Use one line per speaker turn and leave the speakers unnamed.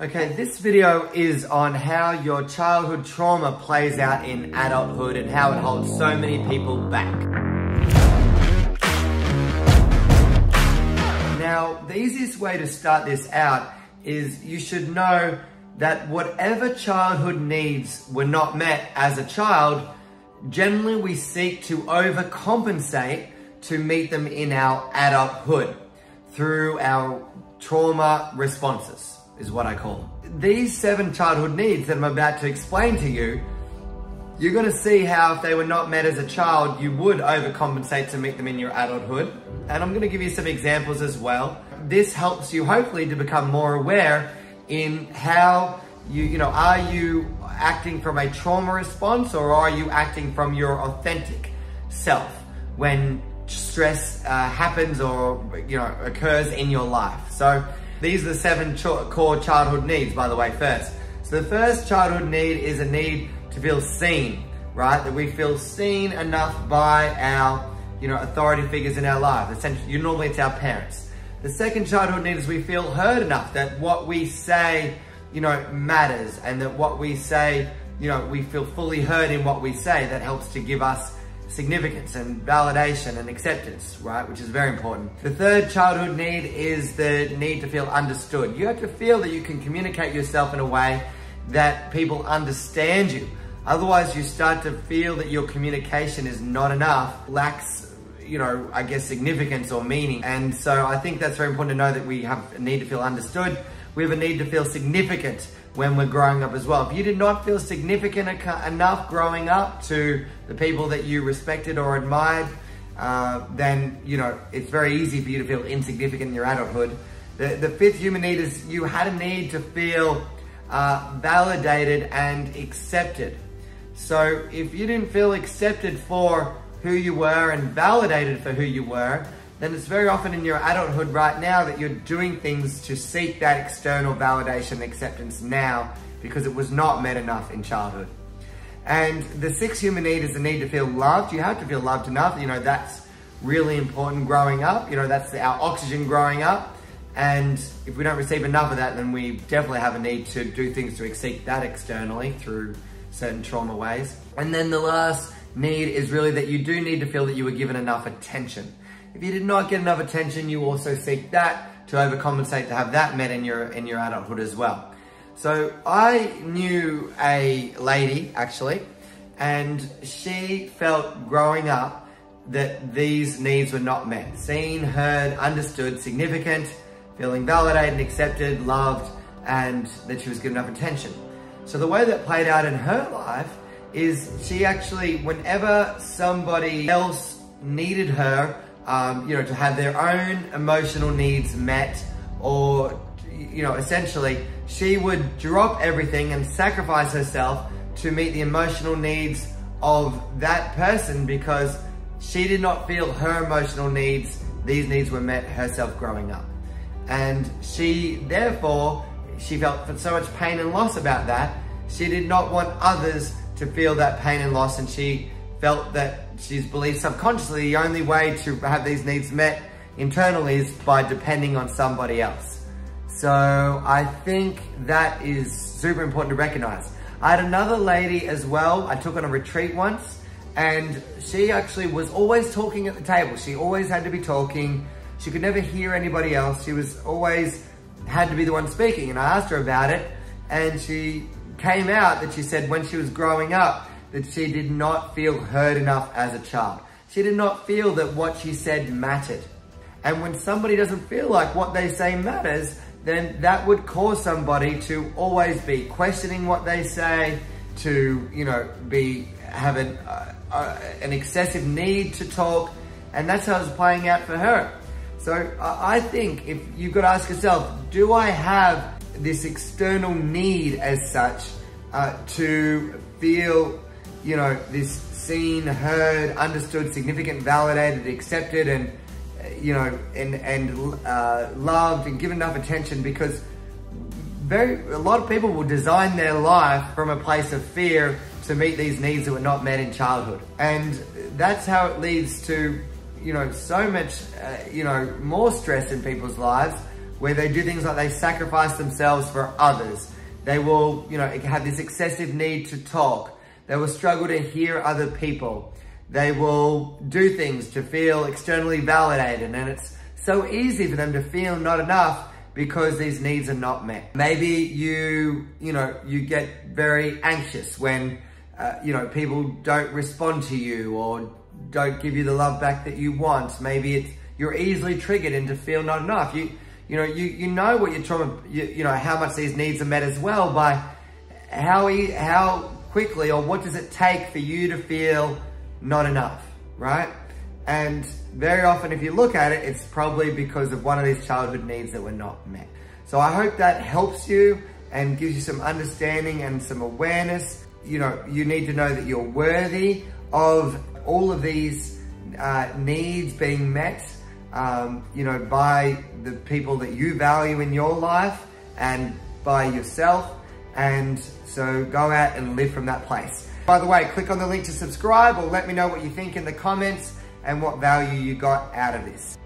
Okay, this video is on how your childhood trauma plays out in adulthood and how it holds so many people back. Now, the easiest way to start this out is you should know that whatever childhood needs were not met as a child, generally we seek to overcompensate to meet them in our adulthood through our trauma responses is what I call them. These seven childhood needs that I'm about to explain to you, you're gonna see how if they were not met as a child, you would overcompensate to meet them in your adulthood. And I'm gonna give you some examples as well. This helps you hopefully to become more aware in how you, you know, are you acting from a trauma response or are you acting from your authentic self when stress uh, happens or, you know, occurs in your life? So these are the seven ch core childhood needs, by the way, first. So the first childhood need is a need to feel seen, right? That we feel seen enough by our, you know, authority figures in our life. Essentially, normally it's our parents. The second childhood need is we feel heard enough that what we say, you know, matters and that what we say, you know, we feel fully heard in what we say. That helps to give us significance and validation and acceptance, right? Which is very important. The third childhood need is the need to feel understood. You have to feel that you can communicate yourself in a way that people understand you. Otherwise, you start to feel that your communication is not enough, lacks, you know, I guess significance or meaning. And so I think that's very important to know that we have a need to feel understood. We have a need to feel significant when we're growing up as well. If you did not feel significant enough growing up to the people that you respected or admired, uh, then, you know, it's very easy for you to feel insignificant in your adulthood. The, the fifth human need is you had a need to feel uh, validated and accepted. So if you didn't feel accepted for who you were and validated for who you were, then it's very often in your adulthood right now that you're doing things to seek that external validation and acceptance now because it was not met enough in childhood. And the sixth human need is the need to feel loved. You have to feel loved enough. You know, that's really important growing up. You know, that's our oxygen growing up. And if we don't receive enough of that, then we definitely have a need to do things to seek that externally through certain trauma ways. And then the last need is really that you do need to feel that you were given enough attention. If you did not get enough attention, you also seek that to overcompensate to have that met in your in your adulthood as well. So I knew a lady actually, and she felt growing up that these needs were not met. Seen, heard, understood, significant, feeling validated, and accepted, loved, and that she was given enough attention. So the way that played out in her life is she actually, whenever somebody else needed her um, you know, to have their own emotional needs met or, you know, essentially she would drop everything and sacrifice herself to meet the emotional needs of that person because she did not feel her emotional needs, these needs were met herself growing up. And she, therefore, she felt so much pain and loss about that. She did not want others to feel that pain and loss and she felt that she's believed subconsciously the only way to have these needs met internally is by depending on somebody else. So I think that is super important to recognize. I had another lady as well, I took on a retreat once, and she actually was always talking at the table. She always had to be talking. She could never hear anybody else. She was always had to be the one speaking. And I asked her about it, and she came out that she said when she was growing up, that she did not feel heard enough as a child. She did not feel that what she said mattered. And when somebody doesn't feel like what they say matters, then that would cause somebody to always be questioning what they say, to, you know, be having uh, uh, an excessive need to talk. And that's how it's playing out for her. So I think if you've got to ask yourself, do I have this external need as such uh, to feel you know, this seen, heard, understood, significant, validated, accepted, and, you know, and, and uh, loved and given enough attention because very, a lot of people will design their life from a place of fear to meet these needs that were not met in childhood. And that's how it leads to, you know, so much, uh, you know, more stress in people's lives where they do things like they sacrifice themselves for others. They will, you know, have this excessive need to talk. They will struggle to hear other people. They will do things to feel externally validated and it's so easy for them to feel not enough because these needs are not met. Maybe you, you know, you get very anxious when, uh, you know, people don't respond to you or don't give you the love back that you want. Maybe it's, you're easily triggered into feel not enough. You, you know, you, you know what your trauma, you, you know, how much these needs are met as well by how, how quickly or what does it take for you to feel not enough, right? And very often, if you look at it, it's probably because of one of these childhood needs that were not met. So I hope that helps you and gives you some understanding and some awareness. You know, you need to know that you're worthy of all of these uh, needs being met, um, you know, by the people that you value in your life and by yourself. And so go out and live from that place. By the way, click on the link to subscribe or let me know what you think in the comments and what value you got out of this.